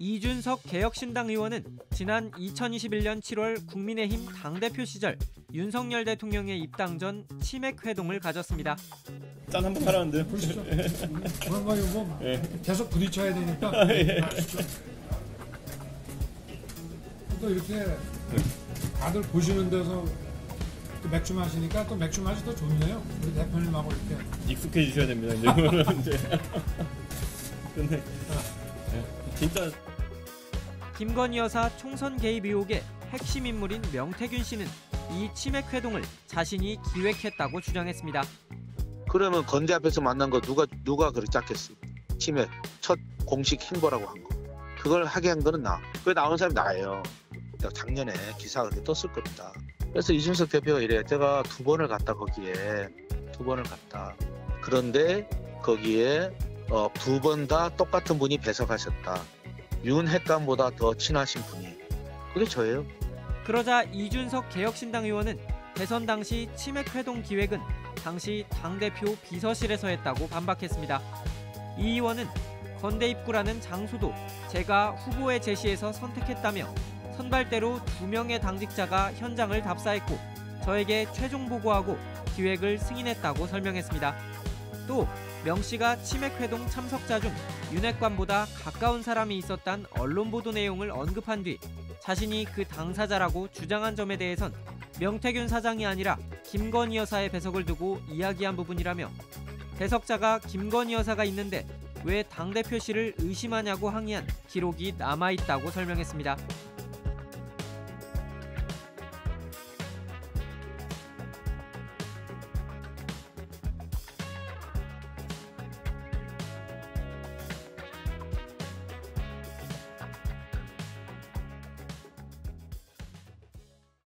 이준석 개혁신당 의원은 지난 2021년 7월 국민의힘 당대표 시절 윤석열 대통령의 입당 전 치맥 회동을 가졌습니다. 짠 한번 하라는데. 보시죠. 그런 거 이거 예. 계속 부딪혀야 되니까. 또 이렇게 다들 보시는 데서 또 맥주 마시니까 또 맥주 맛이 더 좋네요. 우리 대표님하고 이렇게. 익숙해지셔야 됩니다. 이제. 근데 예, 진짜 김건희 여사 총선 개입 의혹의 핵심 인물인 명태균 씨는 이 치맥 회동을 자신이 기획했다고 주장했습니다. 그러면 건대 앞에서 만난 거 누가 누가 그렇게 짰겠어? 치맥 첫 공식 행보라고 한 거. 그걸 하게 한 거는 나. 그 나온 사람이 나예요. 내가 작년에 기사가 그렇게 떴을 겁니다. 그래서 이준석 대표가 이래. 제가 두 번을 갔다 거기에 두 번을 갔다. 그런데 거기에 어, 두 번 다 똑같은 분이 배석하셨다. 윤핵관보다 더 친하신 분이. 그게 저예요. 그러자 이준석 개혁신당 의원은 대선 당시 치맥 회동 기획은 당시 당대표 비서실에서 했다고 반박했습니다. 이 의원은 건대 입구라는 장소도 제가 후보에 제시해서 선택했다며 선발대로 두 명의 당직자가 현장을 답사했고 저에게 최종 보고하고 기획을 승인했다고 설명했습니다. 또 명 씨가 치맥 회동 참석자 중 윤핵관보다 가까운 사람이 있었단 언론 보도 내용을 언급한 뒤 자신이 그 당사자라고 주장한 점에 대해선 명태균 사장이 아니라 김건희 여사의 배석을 두고 이야기한 부분이라며 배석자가 김건희 여사가 있는데 왜 당대표실을 의심하냐고 항의한 기록이 남아있다고 설명했습니다.